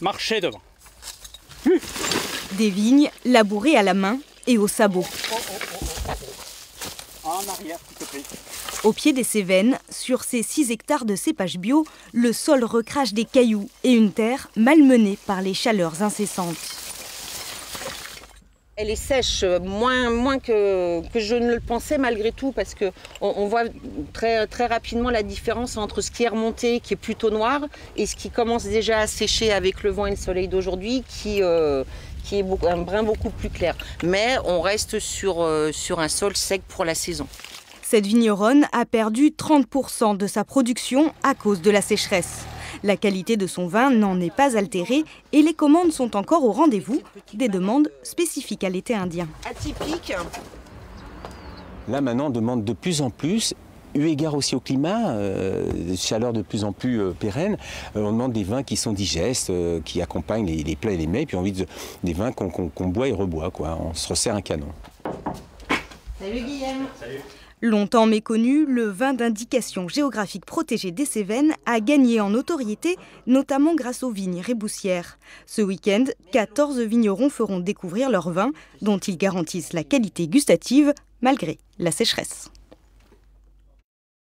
marchez devant. Des vignes labourées à la main et au sabot. En arrière, s'il te plaît. Au pied des Cévennes, sur ces 6 hectares de cépages bio, le sol recrache des cailloux et une terre malmenée par les chaleurs incessantes. Elle est sèche, euh, moins, que, je ne le pensais malgré tout, parce qu'on on voit très, rapidement la différence entre ce qui est remonté, qui est plutôt noir, et ce qui commence déjà à sécher avec le vent et le soleil d'aujourd'hui, qui, euh, qui est un brin beaucoup plus clair. Mais on reste sur, euh, sur un sol sec pour la saison. Cette vigneronne a perdu 30% de sa production à cause de la sécheresse. La qualité de son vin n'en est pas altérée et les commandes sont encore au rendez-vous, des demandes spécifiques à l'été indien. Atypique, Là, maintenant, on demande de plus en plus, eu égard aussi au climat, euh, des chaleurs de plus en plus euh, pérennes, euh, on demande des vins qui sont digestes, euh, qui accompagnent les, les plats et les mets, puis on a envie de, des vins qu'on boit et reboit. Quoi. On se resserre un canon. Salut Guillaume Longtemps méconnu, le vin d'indication géographique protégée des Cévennes a gagné en notoriété, notamment grâce aux vignes réboussières. Ce week-end, 14 vignerons feront découvrir leur vin, dont ils garantissent la qualité gustative malgré la sécheresse.